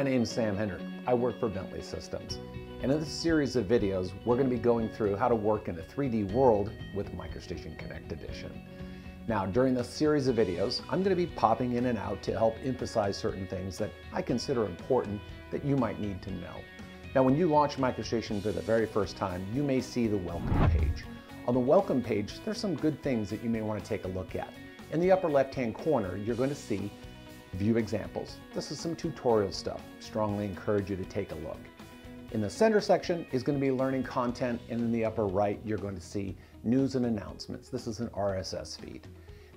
My name is Sam Hendrick. I work for Bentley Systems. And in this series of videos, we're going to be going through how to work in a 3D world with MicroStation Connect Edition. Now, during this series of videos, I'm going to be popping in and out to help emphasize certain things that I consider important that you might need to know. Now, when you launch MicroStation for the very first time, you may see the welcome page. On the welcome page, there's some good things that you may want to take a look at. In the upper left-hand corner, you're going to see view examples. This is some tutorial stuff. Strongly encourage you to take a look. In the center section is going to be learning content, and in the upper right, you're going to see news and announcements. This is an RSS feed.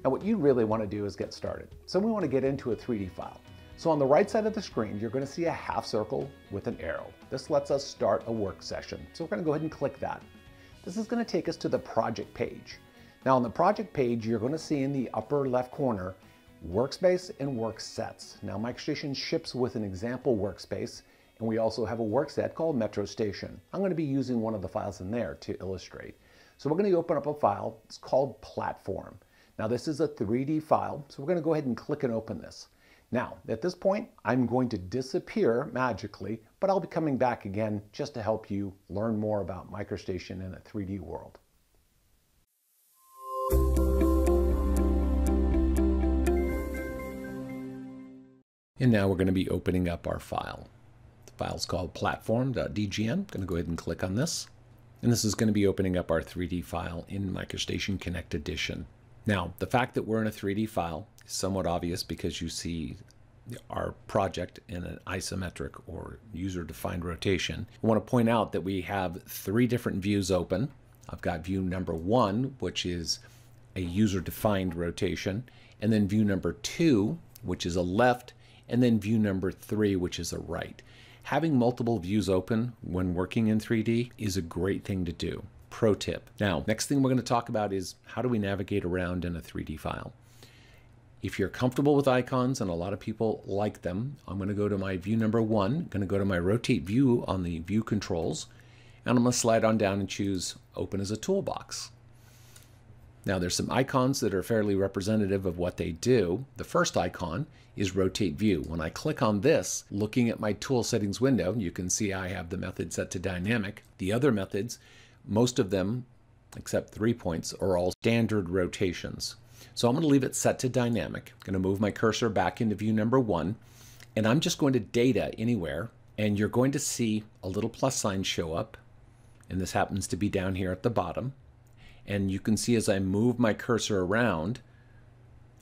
Now, what you really want to do is get started. So we want to get into a 3D file. So on the right side of the screen, you're going to see a half circle with an arrow. This lets us start a work session. So we're going to go ahead and click that. This is going to take us to the project page. Now on the project page, you're going to see in the upper left corner, workspace and work sets. Now MicroStation ships with an example workspace, and we also have a work set called MetroStation. I'm going to be using one of the files in there to illustrate. So we're going to open up a file, it's called Platform. Now this is a 3D file, so we're going to go ahead and click and open this. Now, at this point, I'm going to disappear magically, but I'll be coming back again just to help you learn more about MicroStation in a 3D world. And now we're going to be opening up our file. The file's called platform.dgn. I'm going to go ahead and click on this. And this is going to be opening up our 3D file in MicroStation Connect Edition. Now, the fact that we're in a 3D file is somewhat obvious because you see our project in an isometric or user-defined rotation. I want to point out that we have three different views open. I've got view number one, which is a user-defined rotation, and then view number two, which is a left, and then view number three, which is a right. Having multiple views open when working in 3D is a great thing to do. Pro tip. Now, next thing we're going to talk about is how do we navigate around in a 3D file. If you're comfortable with icons, and a lot of people like them, I'm going to go to my view number one, I'm going to go to my rotate view on the view controls, and I'm going to slide on down and choose open as a toolbox. Now there's some icons that are fairly representative of what they do. The first icon is rotate view. When I click on this, looking at my tool settings window, you can see I have the method set to dynamic. The other methods, most of them, except three points, are all standard rotations. So I'm going to leave it set to dynamic. I'm going to move my cursor back into view number one, and I'm just going to data anywhere, and you're going to see a little plus sign show up, and this happens to be down here at the bottom. And you can see as I move my cursor around,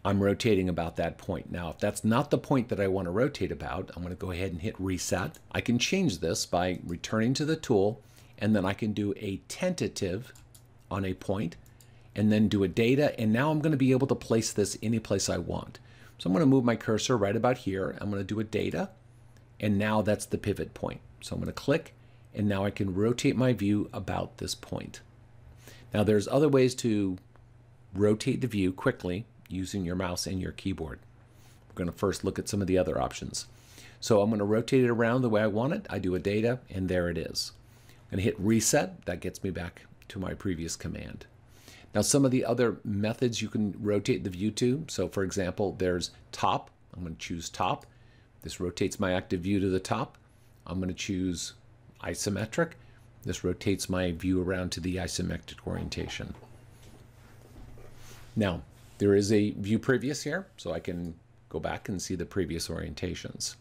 I'm rotating about that point. Now, if that's not the point that I want to rotate about, I'm going to go ahead and hit reset. I can change this by returning to the tool, and then I can do a tentative on a point, and then do a data, and now I'm going to be able to place this any place I want. So I'm going to move my cursor right about here. I'm going to do a data, and now that's the pivot point. So I'm going to click, and now I can rotate my view about this point. Now there's other ways to rotate the view quickly using your mouse and your keyboard. We're going to first look at some of the other options. So I'm going to rotate it around the way I want it. I do a data and there it is. I'm going to hit reset. That gets me back to my previous command. Now some of the other methods you can rotate the view to. So for example, there's top. I'm going to choose top. This rotates my active view to the top. I'm going to choose isometric. This rotates my view around to the isometric orientation. Now, there is a view previous here, so I can go back and see the previous orientations.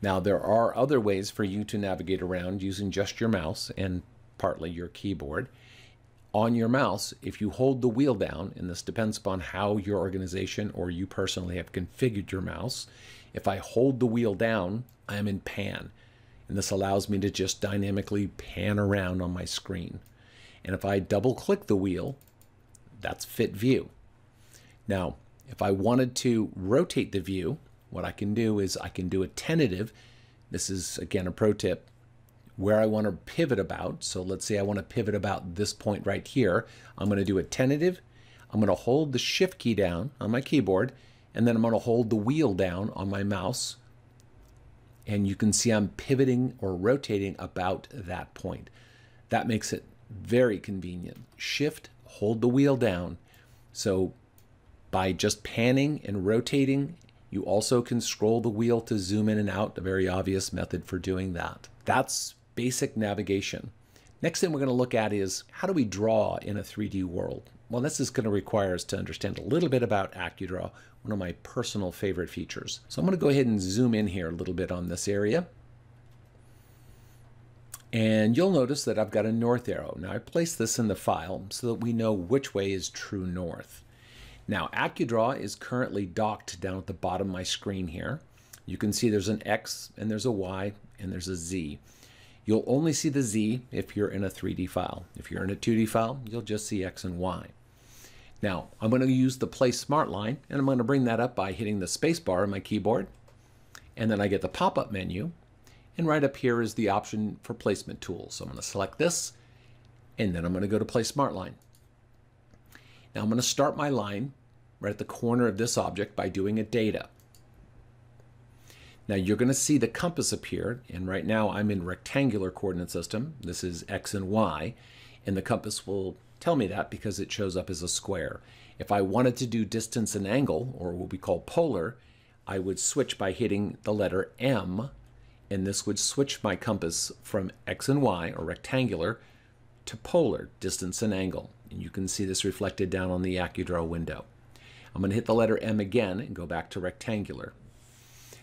Now, there are other ways for you to navigate around using just your mouse and partly your keyboard. On your mouse, if you hold the wheel down, and this depends upon how your organization or you personally have configured your mouse, if I hold the wheel down, I am in pan. And this allows me to just dynamically pan around on my screen. And if I double click the wheel, that's fit view. Now, if I wanted to rotate the view, what I can do is I can do a tentative. This is, again, a pro tip where I want to pivot about. So let's say I want to pivot about this point right here. I'm going to do a tentative. I'm going to hold the shift key down on my keyboard, and then I'm going to hold the wheel down on my mouse and you can see I'm pivoting or rotating about that point. That makes it very convenient. Shift, hold the wheel down. So by just panning and rotating You also can scroll the wheel to zoom in and out, a very obvious method for doing that. That's basic navigation. Next thing we're going to look at is how do we draw in a 3D world? Well, this is going to require us to understand a little bit about AccuDraw, one of my personal favorite features. So I'm going to go ahead and zoom in here a little bit on this area. And you'll notice that I've got a north arrow. Now I placed this in the file so that we know which way is true north. Now AccuDraw is currently docked down at the bottom of my screen here. You can see there's an X and there's a Y and there's a Z. You'll only see the Z if you're in a 3D file. If you're in a 2D file, you'll just see X and Y. Now, I'm going to use the Place Smart line, and I'm going to bring that up by hitting the space bar on my keyboard. And then I get the pop-up menu, and right up here is the option for placement tools. So I'm going to select this, and then I'm going to go to Place Smart line. Now I'm going to start my line right at the corner of this object by doing a data. Now you're going to see the compass appear, and right now I'm in rectangular coordinate system. This is X and Y, and the compass will tell me that because it shows up as a square. If I wanted to do distance and angle, or what we call polar, I would switch by hitting the letter M, and this would switch my compass from X and Y, or rectangular, to polar, distance and angle. And you can see this reflected down on the AccuDraw window. I'm going to hit the letter M again and go back to rectangular.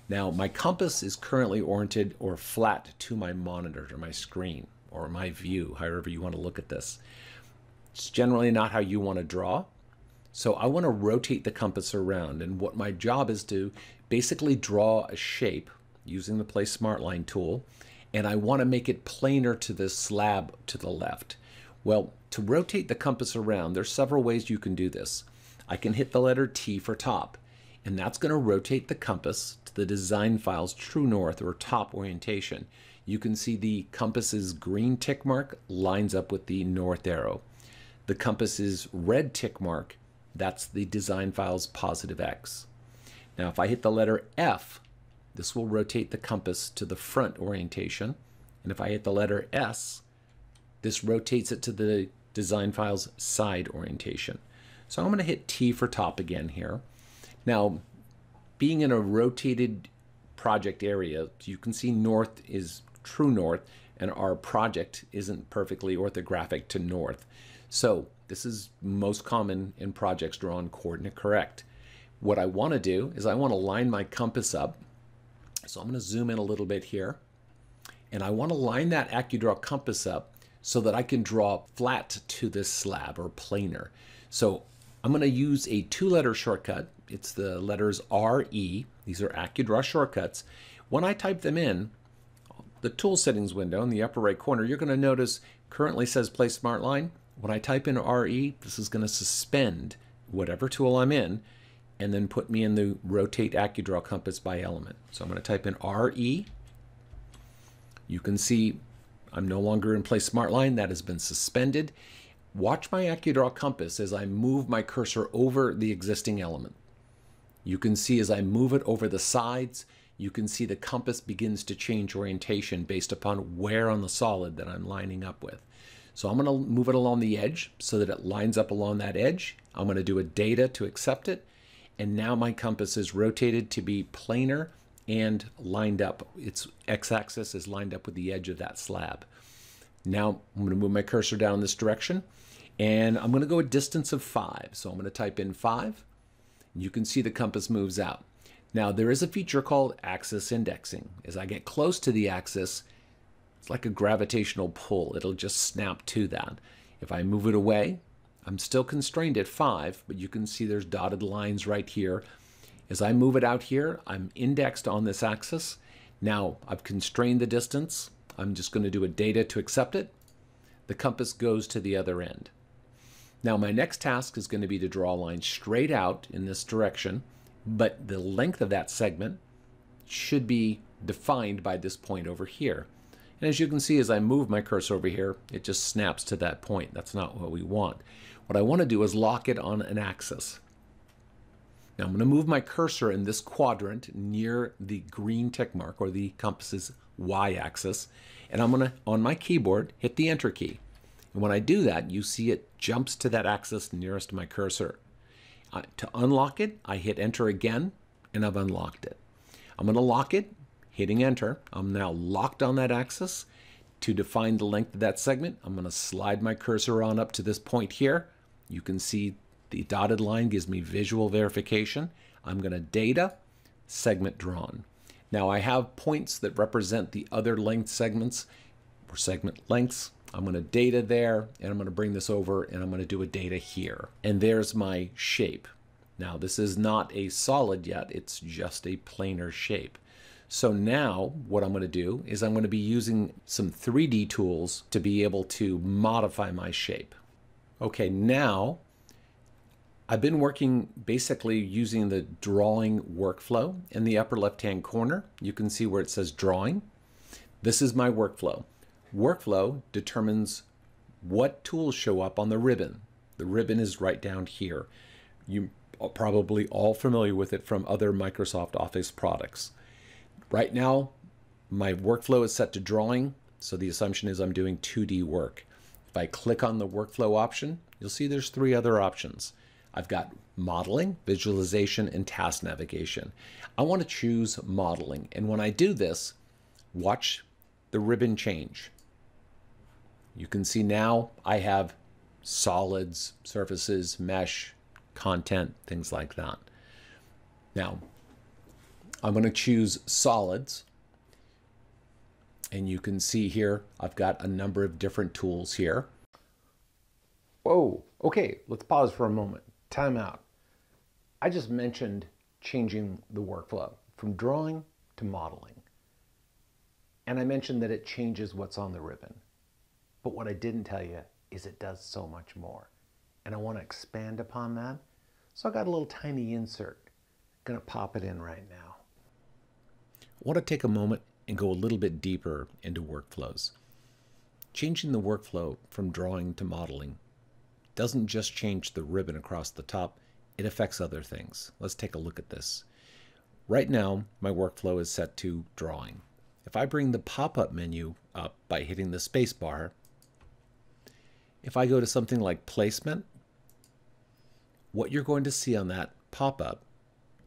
Now my compass is currently oriented or flat to my monitor or my screen or my view, however you want to look at this. It's generally not how you want to draw. So I want to rotate the compass around and what my job is to basically draw a shape using the Place Smart Line tool and I want to make it planar to this slab to the left. Well, to rotate the compass around, there's several ways you can do this. I can hit the letter T for top, and that's going to rotate the compass to the design file's true north or top orientation. You can see the compass's green tick mark lines up with the north arrow. The compass's red tick mark, that's the design file's positive X. Now if I hit the letter F, this will rotate the compass to the front orientation. And if I hit the letter S, this rotates it to the design file's side orientation. So I'm going to hit T for top again here. Now, being in a rotated project area, you can see north is true north, and our project isn't perfectly orthographic to north. So this is most common in projects drawn coordinate correct. What I want to do is I want to line my compass up. So I'm going to zoom in a little bit here. And I want to line that AccuDraw compass up so that I can draw flat to this slab or planar. So I'm going to use a two-letter shortcut. It's the letters RE. These are AccuDraw shortcuts. When I type them in, the tool settings window in the upper right corner, you're going to notice currently says Place Smart Line. When I type in RE, this is going to suspend whatever tool I'm in and then put me in the Rotate AccuDraw Compass by element. So I'm going to type in RE. You can see I'm no longer in Place Smart Line. That has been suspended. Watch my AccuDraw compass as I move my cursor over the existing element. You can see as I move it over the sides, you can see the compass begins to change orientation based upon where on the solid that I'm lining up with. So I'm going to move it along the edge so that it lines up along that edge. I'm going to do a data to accept it. And now my compass is rotated to be planar and lined up. Its x-axis is lined up with the edge of that slab. Now I'm going to move my cursor down this direction and I'm going to go a distance of 5. So I'm going to type in 5. You can see the compass moves out. Now there is a feature called axis indexing. As I get close to the axis, it's like a gravitational pull. It'll just snap to that. If I move it away, I'm still constrained at 5, but you can see there's dotted lines right here as I move it out here, I'm indexed on this axis. Now I've constrained the distance. I'm just going to do a data to accept it. The compass goes to the other end. Now my next task is going to be to draw a line straight out in this direction, but the length of that segment should be defined by this point over here. And as you can see, as I move my cursor over here, it just snaps to that point. That's not what we want. What I want to do is lock it on an axis. Now I'm going to move my cursor in this quadrant near the green tick mark or the compass's y-axis and I'm going to, on my keyboard, hit the enter key. And when I do that, you see it jumps to that axis nearest my cursor. Uh, to unlock it, I hit enter again and I've unlocked it. I'm going to lock it, hitting enter. I'm now locked on that axis. To define the length of that segment, I'm going to slide my cursor on up to this point here. You can see the dotted line gives me visual verification. I'm going to data, segment drawn. Now I have points that represent the other length segments or segment lengths. I'm going to data there and I'm going to bring this over and I'm going to do a data here. And there's my shape. Now this is not a solid yet, it's just a planar shape. So now what I'm going to do is I'm going to be using some 3D tools to be able to modify my shape. Okay, now I've been working basically using the drawing workflow in the upper left hand corner. You can see where it says drawing. This is my workflow. Workflow determines what tools show up on the ribbon. The ribbon is right down here. You are probably all familiar with it from other Microsoft Office products. Right now, my workflow is set to drawing, so the assumption is I'm doing 2D work. If I click on the workflow option, you'll see there's three other options. I've got modeling, visualization, and task navigation. I want to choose modeling. And when I do this, watch the ribbon change. You can see now I have solids, surfaces, mesh, content, things like that. Now, I'm going to choose solids. And you can see here, I've got a number of different tools here. Whoa, okay, let's pause for a moment. Time out. I just mentioned changing the workflow from drawing to modeling. And I mentioned that it changes what's on the ribbon. But what I didn't tell you is it does so much more. And I want to expand upon that. So I got a little tiny insert. I'm going to pop it in right now. I want to take a moment and go a little bit deeper into workflows. Changing the workflow from drawing to modeling doesn't just change the ribbon across the top, it affects other things. Let's take a look at this. Right now, my workflow is set to drawing. If I bring the pop-up menu up by hitting the space bar, if I go to something like placement, what you're going to see on that pop-up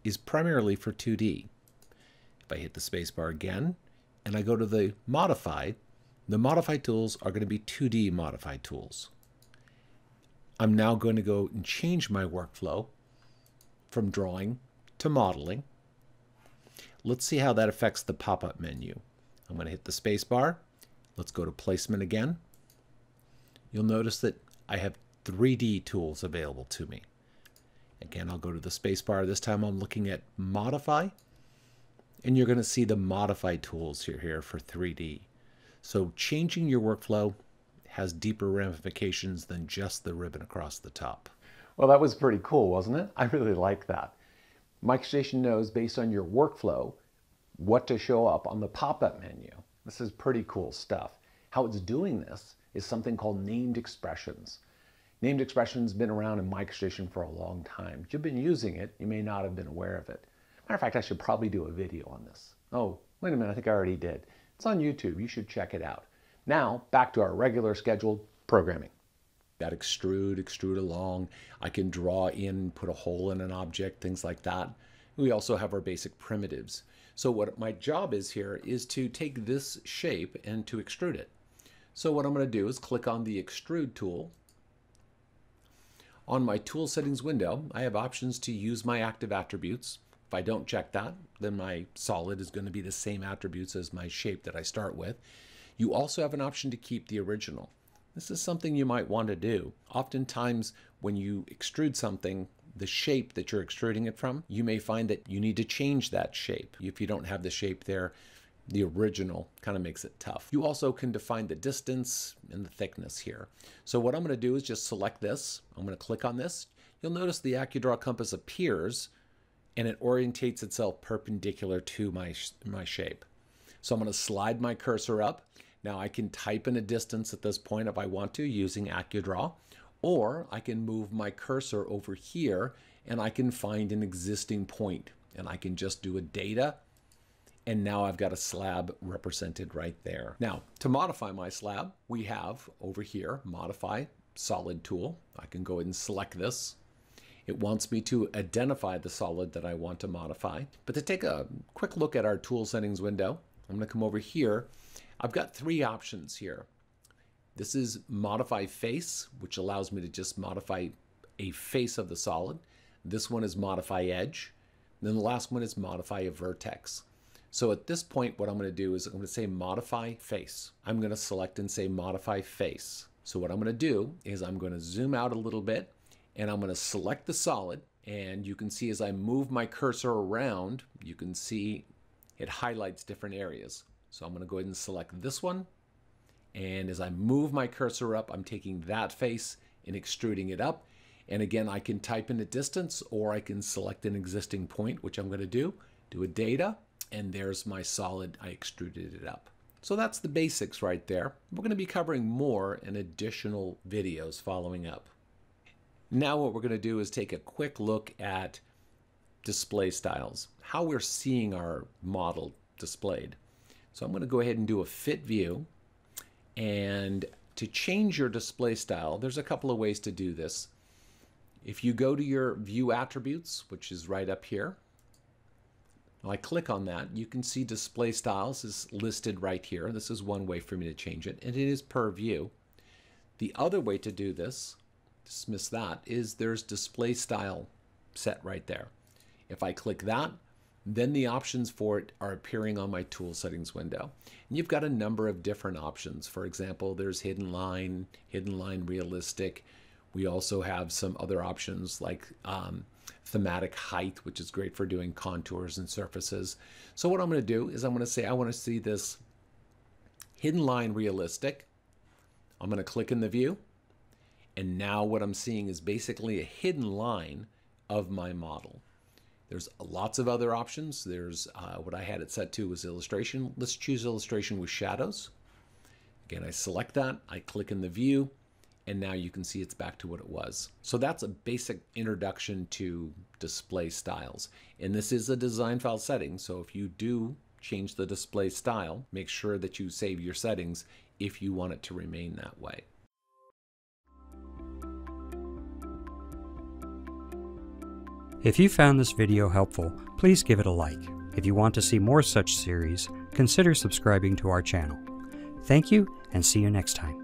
is primarily for 2D. If I hit the spacebar again, and I go to the modify, the modify tools are going to be 2D modify tools. I'm now going to go and change my workflow from drawing to modeling. Let's see how that affects the pop-up menu. I'm going to hit the spacebar. Let's go to placement again. You'll notice that I have 3D tools available to me. Again, I'll go to the spacebar. This time I'm looking at modify. And you're going to see the modify tools here, here for 3D. So changing your workflow has deeper ramifications than just the ribbon across the top. Well, that was pretty cool, wasn't it? I really like that. MicroStation knows based on your workflow what to show up on the pop-up menu. This is pretty cool stuff. How it's doing this is something called named expressions. Named expressions been around in MicroStation for a long time. You've been using it, you may not have been aware of it. Matter of fact, I should probably do a video on this. Oh, wait a minute, I think I already did. It's on YouTube, you should check it out. Now, back to our regular scheduled programming. That extrude, extrude along. I can draw in, put a hole in an object, things like that. We also have our basic primitives. So what my job is here is to take this shape and to extrude it. So what I'm going to do is click on the extrude tool. On my tool settings window, I have options to use my active attributes. If I don't check that, then my solid is going to be the same attributes as my shape that I start with. You also have an option to keep the original. This is something you might want to do. Oftentimes, when you extrude something, the shape that you're extruding it from, you may find that you need to change that shape. If you don't have the shape there, the original kind of makes it tough. You also can define the distance and the thickness here. So what I'm going to do is just select this. I'm going to click on this. You'll notice the AccuDraw compass appears and it orientates itself perpendicular to my, my shape. So I'm going to slide my cursor up now I can type in a distance at this point if I want to using AccuDraw, or I can move my cursor over here and I can find an existing point and I can just do a data and now I've got a slab represented right there. Now, to modify my slab, we have over here, modify solid tool. I can go ahead and select this. It wants me to identify the solid that I want to modify. But to take a quick look at our tool settings window, I'm going to come over here. I've got three options here. This is modify face, which allows me to just modify a face of the solid. This one is modify edge. And then the last one is modify a vertex. So at this point, what I'm going to do is I'm going to say modify face. I'm going to select and say modify face. So what I'm going to do is I'm going to zoom out a little bit and I'm going to select the solid. And you can see as I move my cursor around, you can see it highlights different areas. So I'm going to go ahead and select this one. And as I move my cursor up, I'm taking that face and extruding it up. And again, I can type in a distance or I can select an existing point, which I'm going to do. Do a data, and there's my solid. I extruded it up. So that's the basics right there. We're going to be covering more in additional videos following up. Now what we're going to do is take a quick look at display styles, how we're seeing our model displayed. So I'm going to go ahead and do a fit view. And to change your display style, there's a couple of ways to do this. If you go to your view attributes, which is right up here, I click on that, you can see display styles is listed right here. This is one way for me to change it, and it is per view. The other way to do this, dismiss that, is there's display style set right there. If I click that, then the options for it are appearing on my tool settings window. And you've got a number of different options. For example, there's hidden line, hidden line realistic. We also have some other options like um, thematic height, which is great for doing contours and surfaces. So what I'm going to do is I'm going to say I want to see this hidden line realistic. I'm going to click in the view. And now what I'm seeing is basically a hidden line of my model. There's lots of other options. There's uh, what I had it set to was illustration. Let's choose illustration with shadows. Again, I select that, I click in the view, and now you can see it's back to what it was. So that's a basic introduction to display styles. And this is a design file setting, so if you do change the display style, make sure that you save your settings if you want it to remain that way. If you found this video helpful, please give it a like. If you want to see more such series, consider subscribing to our channel. Thank you and see you next time.